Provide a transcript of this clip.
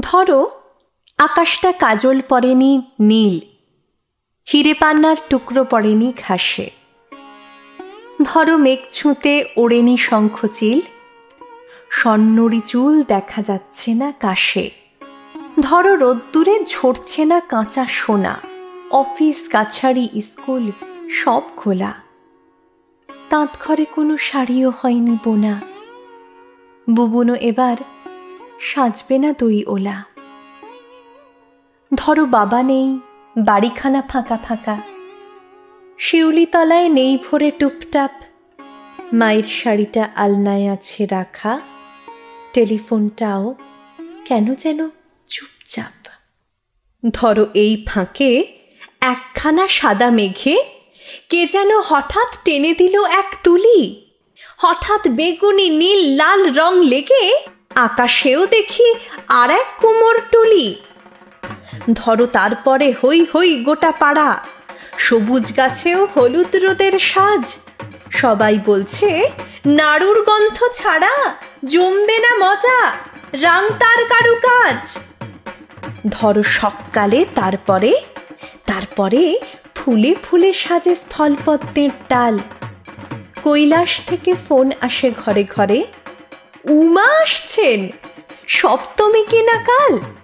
ধরো, আকাশটা কাজল পড়েনি নীল হিরে পান্নার টুকরো পড়েনি ঘাসে। ধরো মেঘ ছুঁতে ওড়েনি শঙ্খচিল, স্বর্ণরি চুল দেখা যাচ্ছে না কাশে। ধরো রোদ্দুরে ঝরছে না কাঁচা সোনা, অফিস, কাছারি, স্কুল সব খোলা। তাঁত ঘরে কোনো শাড়িও হয়নি বোনা। বুবুনো এবার সাজবে না দই ওলা। ধরো বাবা নেই, বাড়িখানা ফাঁকা ফাঁকা। শিউলি তলায় নেই ভরে টুপটাপ। মায়ের শাড়িটা আলনায় আছে রাখা। টেলিফোনটাও কেন যেন চুপচাপ। ধরো এই ফাঁকে একখানা সাদা মেঘে কে যেন হঠাৎ টেনে দিল এক তুলি। হঠাৎ বেগুনি নীল লাল রং লেগে আকাশেও দেখি আর এক কুমোর টুলি। ধরো তারপরে হই হই গোটা পাড়া। সবুজ গাছেও হলুদ রোদের সাজ। সবাই বলছে, নাড়ুর গন্ধ ছাড়া জমবে না মজা, রাং তার কারু কাজ ধরো সকালে তারপরে তারপরে ফুলে ফুলে সাজে স্থলপদ্মের ডাল। কৈলাস থেকে ফোন আসে ঘরে ঘরে উমা আসছেন? সপ্তমী কিনা কাল?